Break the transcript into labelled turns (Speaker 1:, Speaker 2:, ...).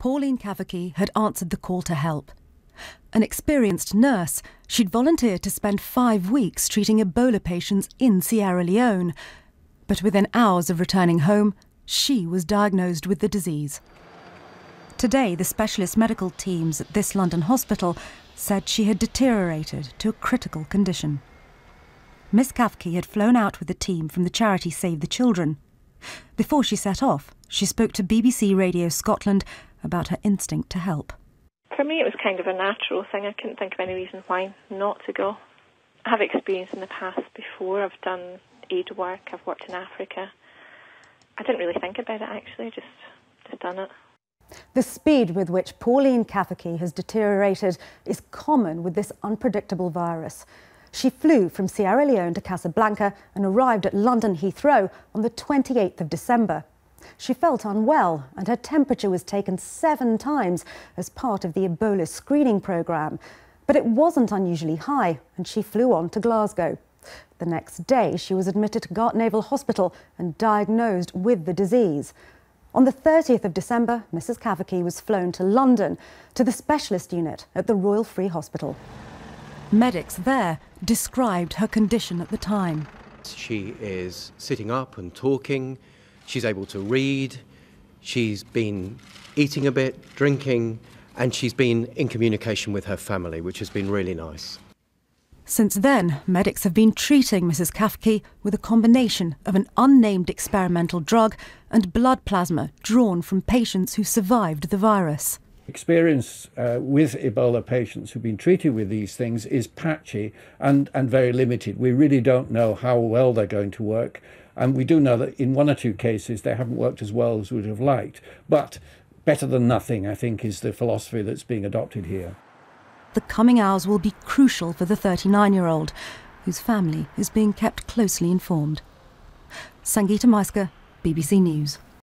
Speaker 1: Pauline Cafferkey had answered the call to help. An experienced nurse, she'd volunteered to spend five weeks treating Ebola patients in Sierra Leone. But within hours of returning home, she was diagnosed with the disease. Today, the specialist medical teams at this London hospital said she had deteriorated to a critical condition. Miss Cafferkey had flown out with the team from the charity Save the Children. Before she set off, she spoke to BBC Radio Scotland about her instinct to help.
Speaker 2: For me, it was kind of a natural thing. I couldn't think of any reason why not to go. I have experience in the past before. I've done aid work. I've worked in Africa. I didn't really think about it actually. Just, just done it.
Speaker 1: The speed with which Pauline Cafferkey has deteriorated is common with this unpredictable virus. She flew from Sierra Leone to Casablanca and arrived at London Heathrow on the 28th of December. She felt unwell and her temperature was taken seven times as part of the Ebola screening programme. But it wasn't unusually high and she flew on to Glasgow. The next day, she was admitted to Gartnavel Hospital and diagnosed with the disease. On the 30th of December, Mrs. Cafferkey was flown to London to the specialist unit at the Royal Free Hospital. Medics there described her condition at the time.
Speaker 3: She is sitting up and talking. She's able to read. She's been eating a bit, drinking, and she's been in communication with her family, which has been really nice.
Speaker 1: Since then, medics have been treating Mrs. Cafferkey with a combination of an unnamed experimental drug and blood plasma drawn from patients who survived the virus
Speaker 4: experience uh, with Ebola patients who've been treated with these things is patchy and, and very limited. We really don't know how well they're going to work. And we do know that in one or two cases they haven't worked as well as we would have liked. But better than nothing, I think, is the philosophy that's being adopted here.
Speaker 1: The coming hours will be crucial for the 39 year old, whose family is being kept closely informed. Sangita Myska, BBC News.